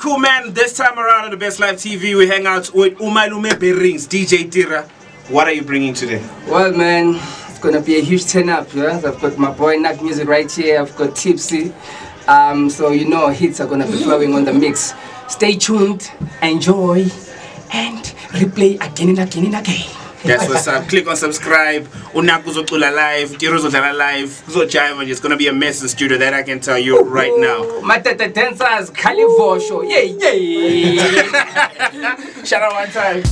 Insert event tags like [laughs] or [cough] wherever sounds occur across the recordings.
cool, man. This time around on the Best Life TV, we hang out with Umalume Bearings, DJ Tira. What are you bringing today? Well, man, it's gonna be a huge turn up. Yeah, I've got my boy Naak Musiq right here. I've got Tipsy. Um, so you know, hits are gonna be flowing on the mix. Stay tuned, enjoy, and replay again and again and again. That's what's up. Click on subscribe. Unaku uzocula live. Tira uzodlala live. Kuzojive and it's gonna be a mess in the studio that I can tell you right now. Matata dancers, Calivosho, yay, yay! [laughs] Shout out one time.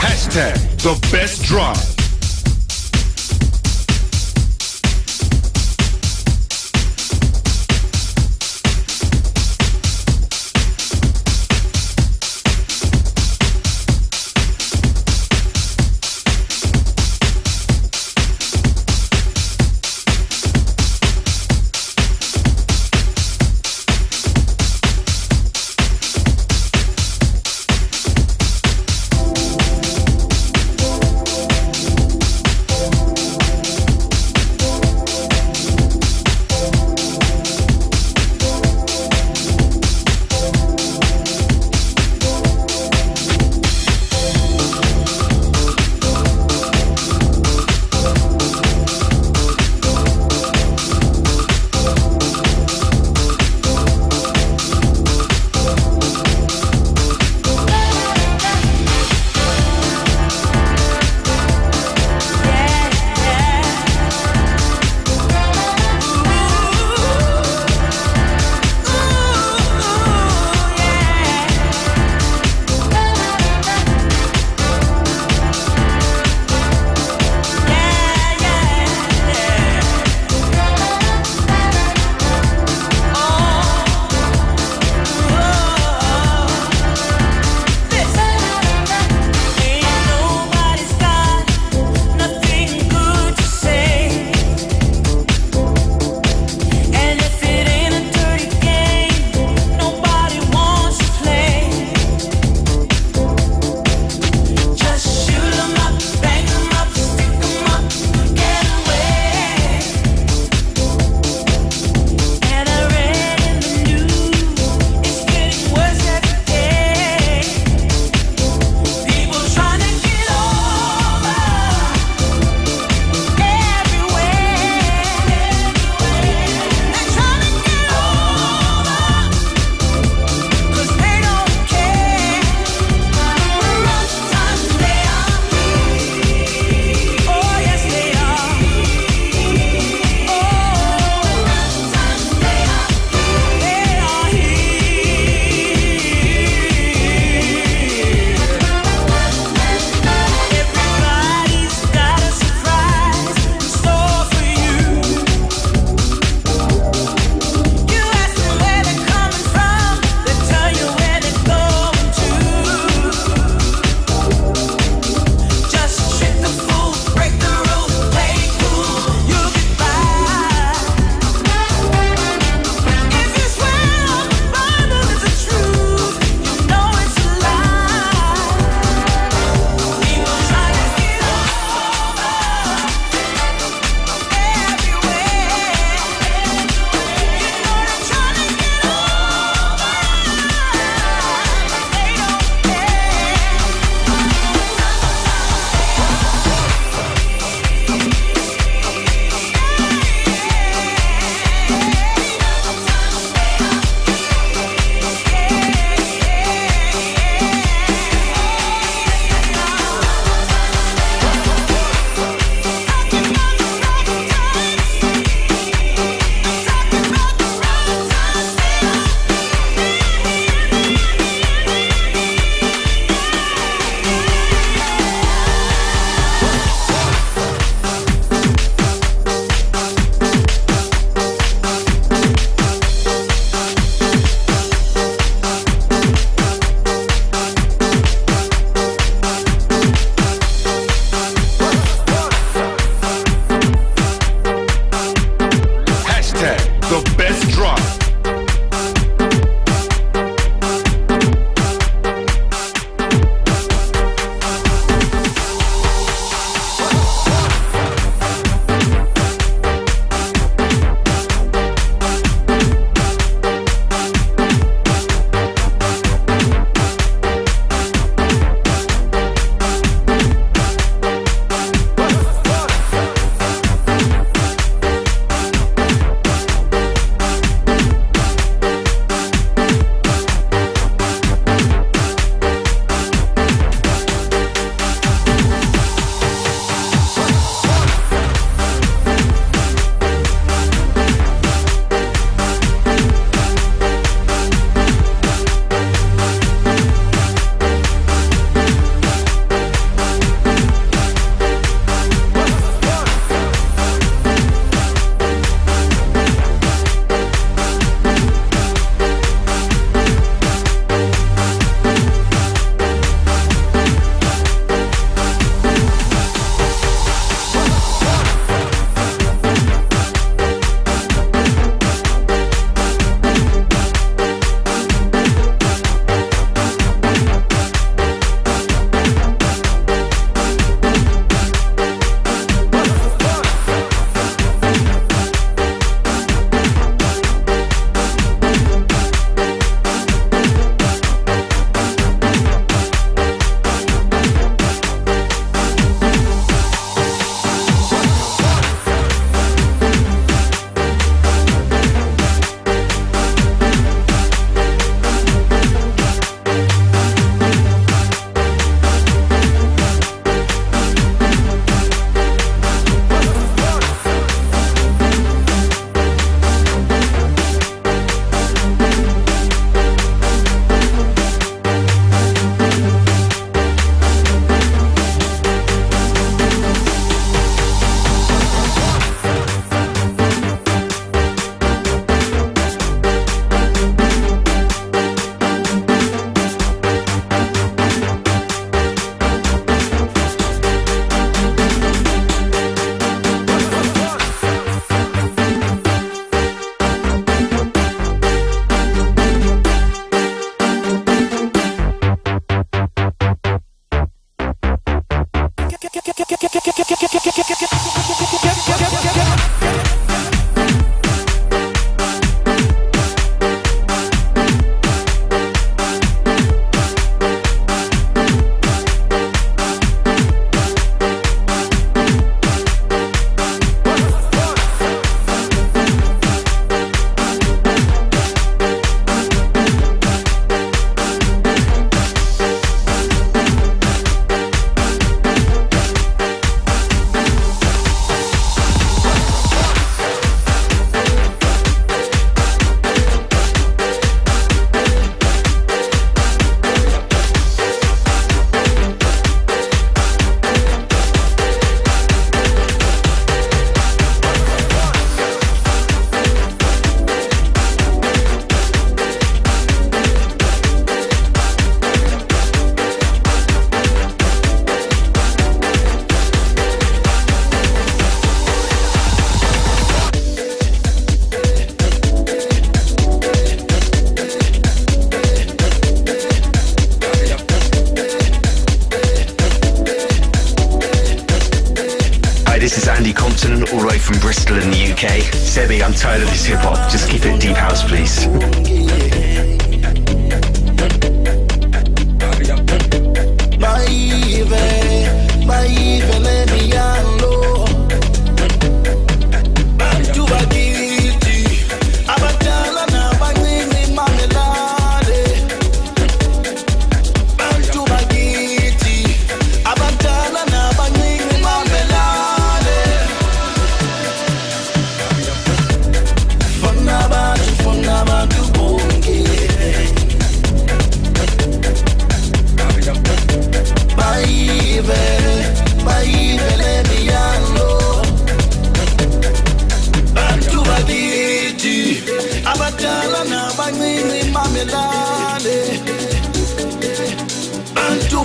Hashtag the best drive.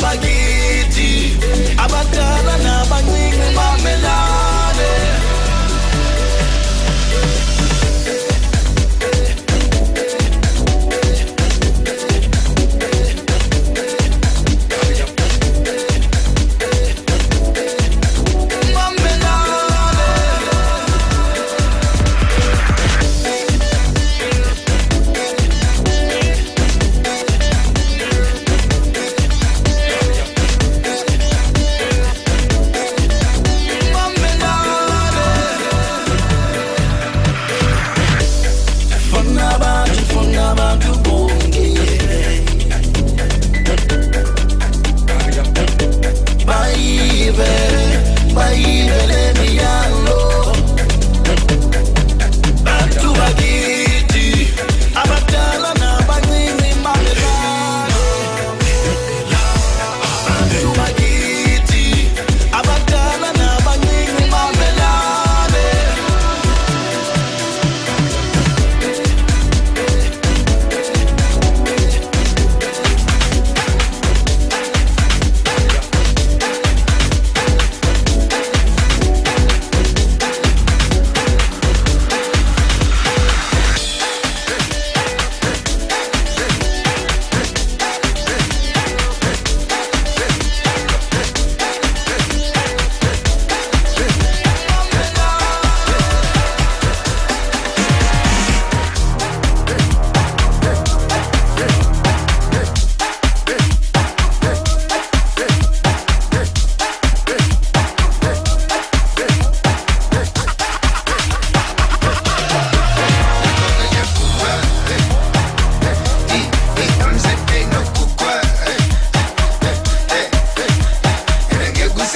Bantu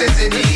I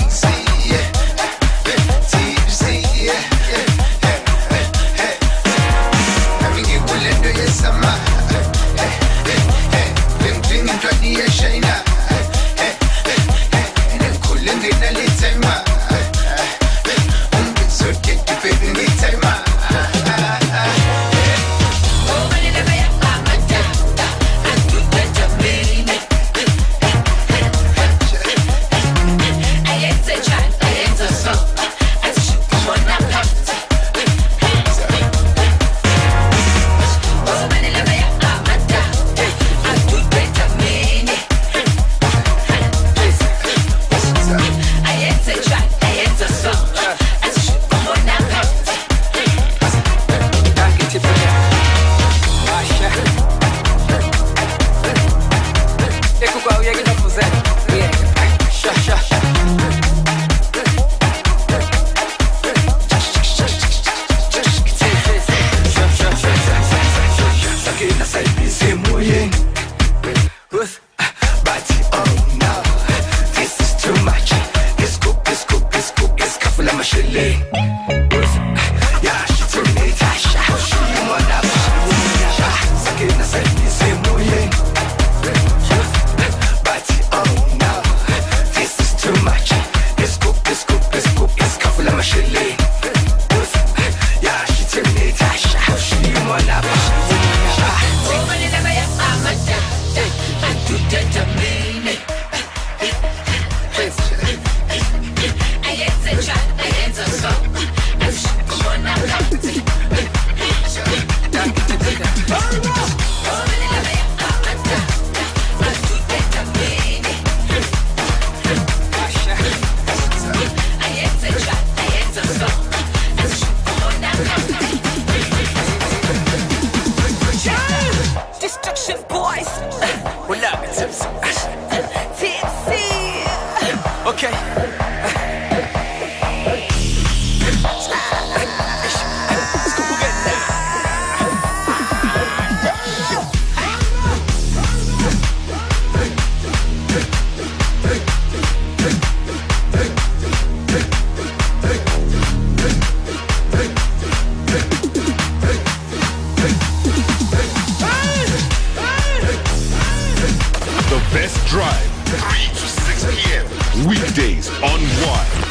Weekdays on One.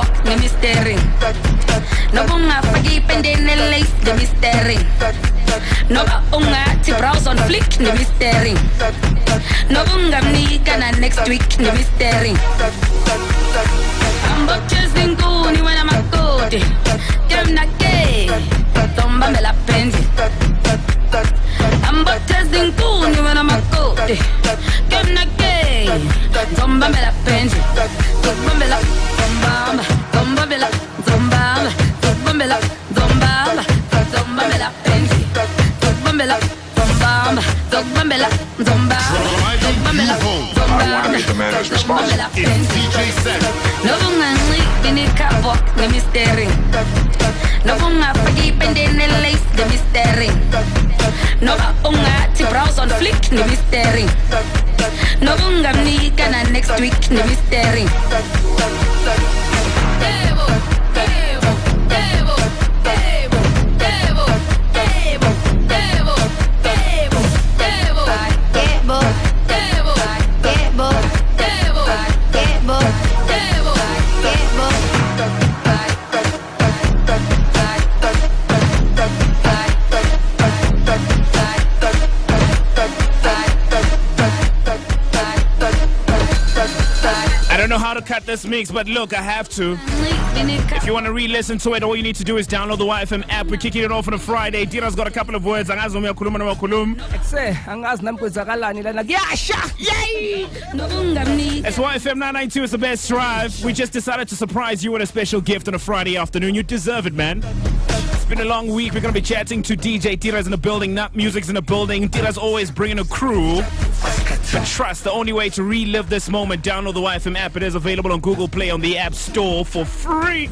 walk ngemi staring noba ungafaki ipendeni elace ngemi staring noba ungathi browse on flick ngemi staring noba ungamnika na next week ngemi staring ambokutheza inkuni wena makoti kemna ke zombambela phendi Testing nyivana makoti Kemna ke Bomba me la penji Bomba me la Bomba Zombamela, zumba, Zombamela, zumba. I want to make the manners responsible. It's DJ Set. No bungang li, pinikabok, the mystery. No bunga pagi pendene lace, the mystery. No bunga ti brows on flick, the mystery. No bunga mni kana next week, the mystery. How to cut this mix, but look, I have to. If you want to re-listen to it, all you need to do is download the YFM app. We're kicking it off on a Friday. Dina's got a couple of words. Angazi noma uyakhuluma noma ukhuluma. se angazi nami kwenzakalani lana kuyasha yay It's YFM 992. It's the best drive. We just decided to surprise you with a special gift on a Friday afternoon. You deserve it, man. Been a long week. We're going to be chatting to DJ Tira's in the building. Naak Musiq's in the building. Tira's always bringing a crew. But trust, the only way to relive this moment, download the YFM app. It is available on Google Play on the App Store for free.